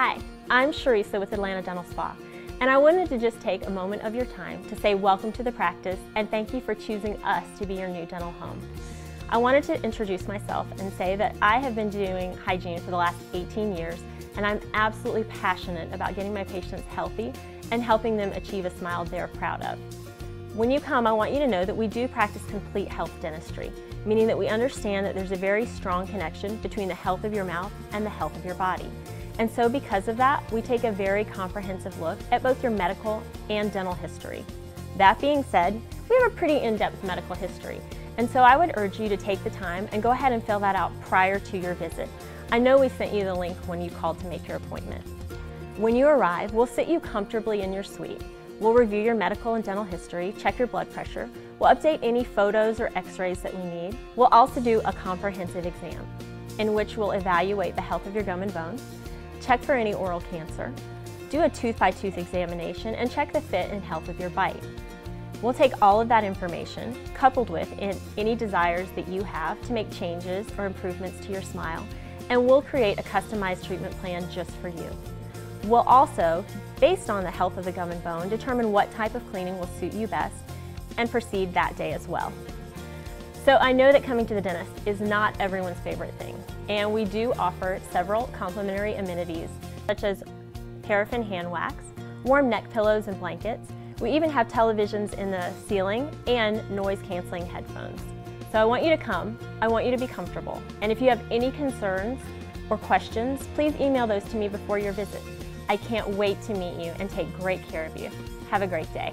Hi, I'm Charissa with Atlanta Dental Spa, and I wanted to just take a moment of your time to say welcome to the practice and thank you for choosing us to be your new dental home. I wanted to introduce myself and say that I have been doing hygiene for the last 18 years and I'm absolutely passionate about getting my patients healthy and helping them achieve a smile they're proud of. When you come, I want you to know that we do practice complete health dentistry, meaning that we understand that there's a very strong connection between the health of your mouth and the health of your body. And so because of that, we take a very comprehensive look at both your medical and dental history. That being said, we have a pretty in-depth medical history, and so I would urge you to take the time and go ahead and fill that out prior to your visit. I know we sent you the link when you called to make your appointment. When you arrive, we'll sit you comfortably in your suite. We'll review your medical and dental history, check your blood pressure, we'll update any photos or x-rays that we need. We'll also do a comprehensive exam in which we'll evaluate the health of your gum and bone, check for any oral cancer, do a tooth-by-tooth -tooth examination, and check the fit and health of your bite. We'll take all of that information, coupled with any desires that you have to make changes or improvements to your smile, and we'll create a customized treatment plan just for you. We'll also, based on the health of the gum and bone, determine what type of cleaning will suit you best and proceed that day as well. So I know that coming to the dentist is not everyone's favorite thing, and we do offer several complimentary amenities such as paraffin hand wax, warm neck pillows and blankets, we even have televisions in the ceiling and noise canceling headphones. So I want you to come, I want you to be comfortable, and if you have any concerns or questions, please email those to me before your visit. I can't wait to meet you and take great care of you. Have a great day.